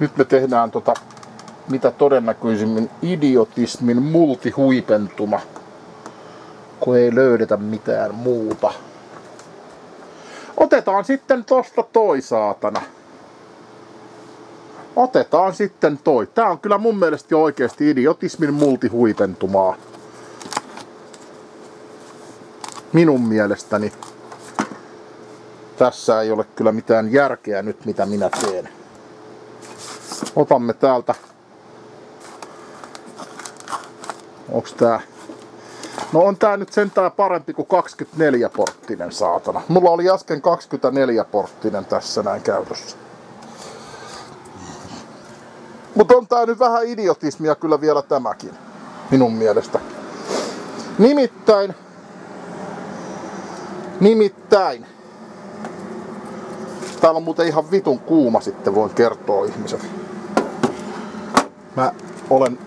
Nyt me tehdään tota, mitä todennäköisimmin idiotismin multihuipentuma, kun ei löydetä mitään muuta. Otetaan sitten tosta toi saatana. Otetaan sitten toi. Tää on kyllä mun mielestä jo oikeesti idiotismin multihuipentumaa. Minun mielestäni. Tässä ei ole kyllä mitään järkeä nyt mitä minä teen. Otamme täältä. Onks tää No on tää nyt sentään parempi kuin 24 porttinen saatana. Mulla oli äsken 24 porttinen tässä näin käytössä. Mutta on tää nyt vähän idiotismia kyllä vielä tämäkin. Minun mielestä. Nimittäin. Nimittäin. Täällä on muuten ihan vitun kuuma sitten voin kertoa ihmiset. Mä olen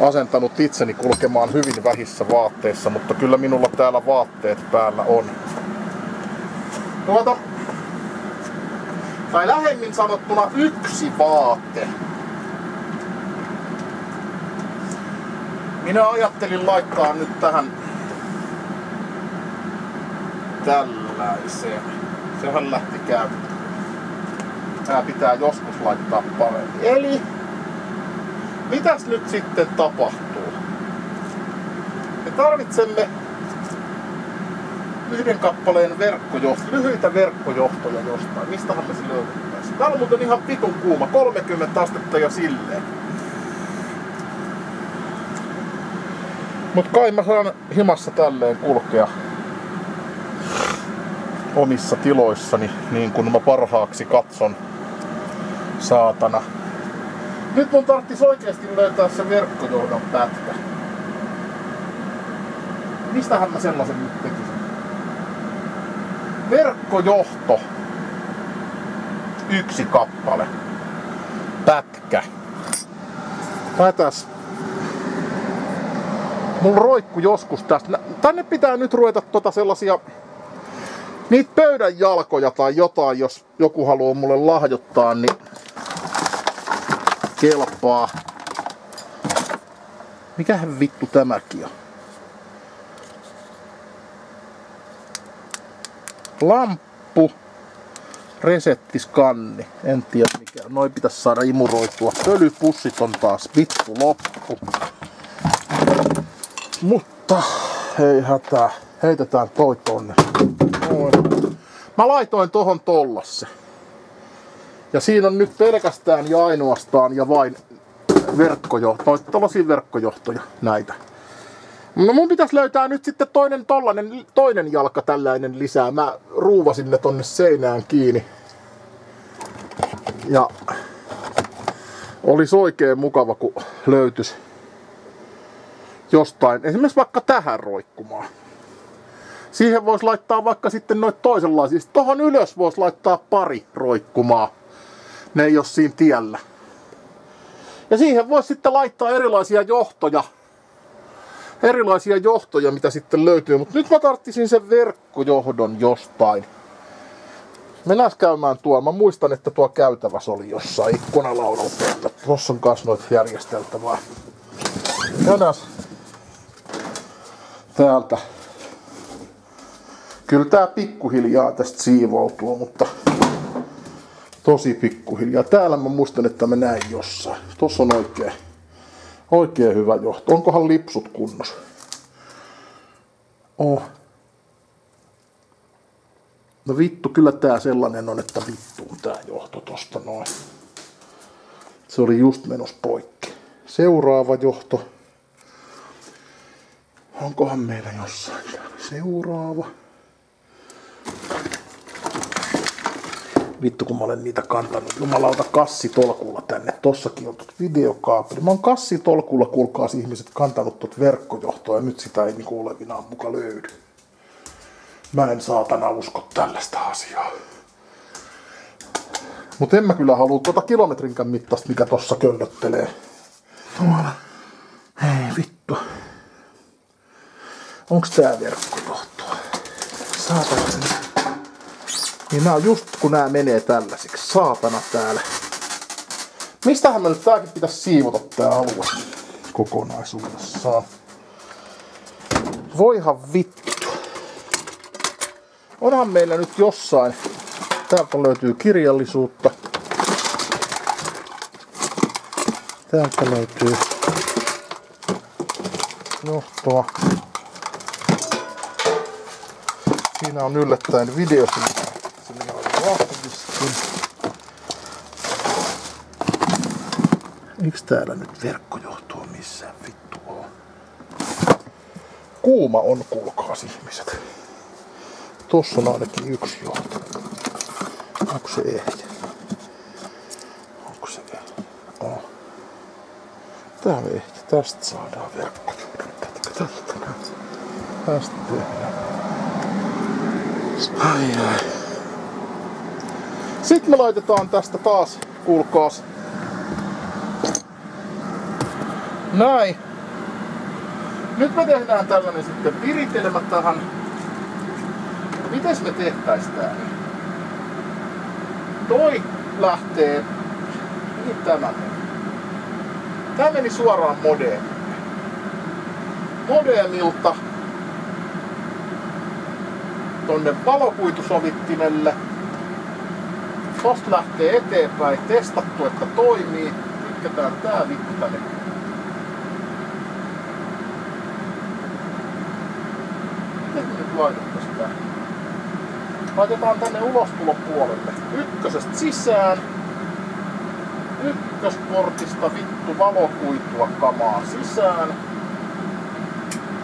asentanut itseni kulkemaan hyvin vähissä vaatteissa, mutta kyllä minulla täällä vaatteet päällä on. Tuota, tai lähemmin sanottuna yksi vaate. Minä ajattelin laittaa nyt tähän tällaiseen. Sehän lähti käyntiin. Tää pitää joskus laittaa paremmin. Eli mitäs nyt sitten tapahtuu? Me tarvitsemme yhden kappaleen verkkojohtoja, lyhyitä verkkojohtoja jostain. Mistähän me se löydettäisiin? Täällä on muuten ihan vitun kuuma, 30 astetta ja silleen. Mut kai mä saan himassa tälleen kulkea omissa tiloissani niin kuin mä parhaaksi katson. Saatana. Nyt mun tarttis oikeesti löytää se verkkojohdon pätkä. Mistähän mä sellaisen nyt tekisin? Verkkojohto. Yksi kappale. Pätkä. Päätäs. Mulla roikku joskus tästä. Tänne pitää nyt ruveta tota sellaisia niitä pöydän jalkoja tai jotain, jos joku haluaa mulle lahjoittaa, niin kelpaa. Mikähän vittu tämäkin on? Lamppu. Resettiskanni. En tiedä mikä. Noin pitäisi saada imuroitua. Pölypussit on taas vittu loppu. Mutta ei hätää. Heitetään toi tonne. Noin. Mä laitoin tohon tollasse. Ja siinä on nyt pelkästään ja ainoastaan ja vain verkkojohtoja, tällaisia verkkojohtoja, näitä. No mun pitäisi löytää nyt sitten toinen tollanen, toinen jalka tällainen lisää. Mä ruuvasin ne tonne seinään kiinni. Ja olisi oikein mukava, kun löytyisi jostain, esimerkiksi vaikka tähän roikkumaan. Siihen voisi laittaa vaikka sitten noit toisenlaisia. Tuohon ylös voisi laittaa pari roikkumaa ne ei ole siinä tiellä. Ja siihen voisi sitten laittaa erilaisia johtoja, erilaisia johtoja, mitä sitten löytyy. Mutta nyt mä tarttisin sen verkkojohdon jostain. Mennään käymään tuolla. Mä muistan, että tuo käytäväs oli jossain ikkunalaudalla. Tuossa on kanssa noita järjesteltävää. Käydään täältä. Kyllä tää pikkuhiljaa tästä siivoutuu, mutta tosi pikkuhiljaa. Täällä mä muistan, että mä näin jossain. Tossa on oikein, oikein hyvä johto. Onkohan lipsut kunnossa? Oh. No vittu, kyllä tää sellainen on, että vittu on tää johto tosta noin. Se oli just menos poikki. Seuraava johto. Onkohan meillä jossain täällä seuraava? Vittu kun mä olen niitä kantanut. Jumalauta kassitolkulla tänne. Tossakin on videokaapeli. Mä oon kassitolkulla, kuulkaas ihmiset, kantanut tot verkkojohtoa ja nyt sitä ei niinku olevinaan muka löydy. Mä en saatana usko tällaista asiaa. Mutta en mä kyllä halua tuota kilometrinkään mittaista, mikä tossa köllöttelee. Tuolla. Hei vittu. Onks tää verkkojohto? Saatana. Niin nää on just kun nämä menee tällaisiksi. saatana täällä. Mistähän me nyt tääkin pitäisi siivota tää alue kokonaisuudessaan? Voihan vittu. Onhan meillä nyt jossain. Täältä löytyy kirjallisuutta. Täältä löytyy johtoa. Siinä on yllättäen video vahvistin. Eiks täällä nyt verkkojohtoa missään vittu oo? Kuuma on, kuulkaas ihmiset. Tossa on ainakin yksi johto. Onko se ehjä? Onko se ehjä? Oh. Tää on ehjä. Tästä saadaan verkkojohdon. Tästä tehdään. Ai ai. Sitten me laitetaan tästä taas, kuulkaas. Näin. Nyt me tehdään tällainen sitten viritelmä tähän. Mites me tehtäis tää? Toi lähtee... Niin tämä meni. Tää meni suoraan modeemille. Modeemilta tonne valokuitusovittimelle. Tosta lähtee eteenpäin, testattu, että toimii. Kytketään tää vittu tänne. Miten nyt laitetaan tää? Laitetaan tänne ulostulopuolelle. Ykkösestä sisään. Ykkösportista vittu valokuitua kamaa sisään.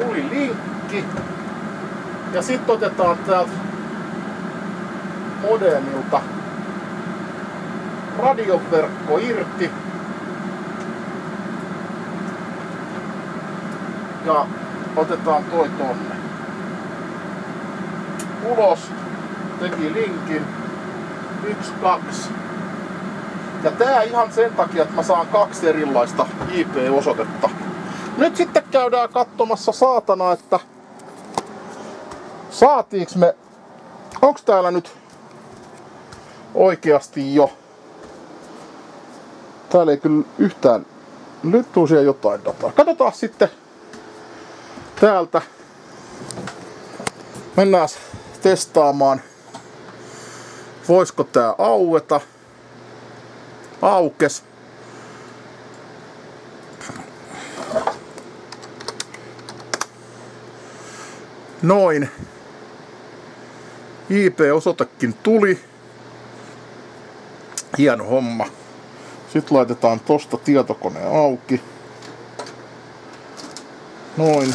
Tuli linkki. Ja sitten otetaan täältä modemilta radioverkko irti. Ja otetaan toi tonne. Ulos. Teki linkin. 1, 2. Ja tää ihan sen takia, että mä saan kaksi erilaista IP-osoitetta. Nyt sitten käydään katsomassa saatana, että saatiinko me, onks täällä nyt oikeasti jo, täällä ei kyllä yhtään, nyt siellä jotain dataa. Katsotaan sitten täältä, mennään testaamaan, voisiko tää aueta, aukes. Noin. IP-osoitekin tuli. Hieno homma. Sitten laitetaan tosta tietokone auki. Noin.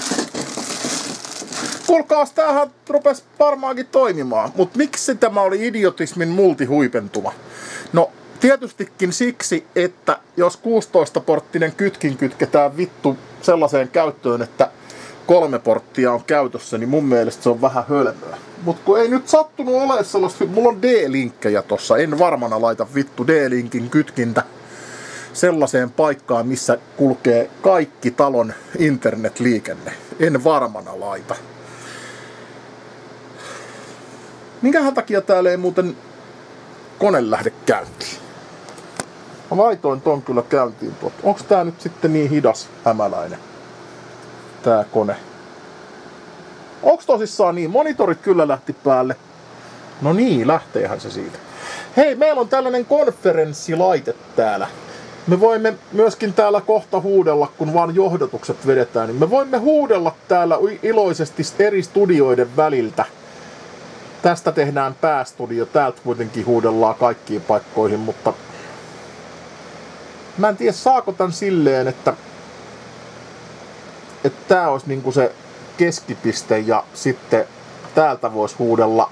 Kuulkaas, tämähän rupes varmaankin toimimaan. Mutta miksi tämä oli idiotismin multihuipentuma? No, tietystikin siksi, että jos 16-porttinen kytkin kytketään vittu sellaiseen käyttöön, että kolme porttia on käytössä, niin mun mielestä se on vähän hölmöä. Mut kun ei nyt sattunut ole sellaista, mulla on D-linkkejä tossa, en varmana laita vittu D-linkin kytkintä sellaiseen paikkaan, missä kulkee kaikki talon internetliikenne. En varmana laita. Minkähän takia täällä ei muuten kone lähde käyntiin? Mä laitoin ton kyllä käyntiin tuot. Onks tää nyt sitten niin hidas hämäläinen? Tää kone. Onks tosissaan niin? Monitorit kyllä lähti päälle. No niin, lähteehän se siitä. Hei, meillä on tällainen konferenssilaite täällä. Me voimme myöskin täällä kohta huudella, kun vaan johdotukset vedetään, niin me voimme huudella täällä iloisesti eri studioiden väliltä. Tästä tehdään päästudio, täältä kuitenkin huudellaan kaikkiin paikkoihin, mutta mä en tiedä saako tän silleen, että että tää olisi niinku se keskipiste ja sitten täältä voisi huudella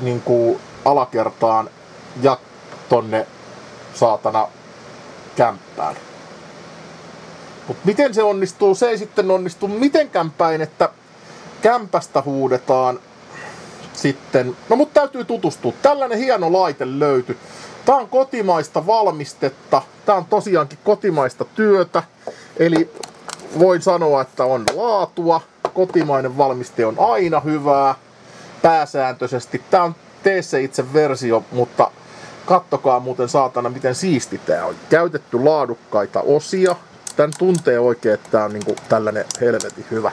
niinku alakertaan ja tonne saatana kämppään. Mutta miten se onnistuu? Se ei sitten onnistu mitenkään päin, että kämpästä huudetaan sitten. No mutta täytyy tutustua. Tällainen hieno laite löytyi. Tää on kotimaista valmistetta. Tää on tosiaankin kotimaista työtä. Eli voin sanoa, että on laatua. Kotimainen valmiste on aina hyvää. Pääsääntöisesti. Tää on se itse versio, mutta Kattokaa muuten saatana, miten siisti tää on. Käytetty laadukkaita osia. Tän tuntee oikein, että tää on niinku tällainen helvetin hyvä.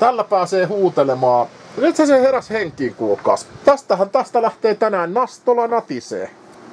Tällä pääsee huutelemaan. Nyt se heräs henkiin kuulkaas. Tästähän tästä lähtee tänään Nastola natisee.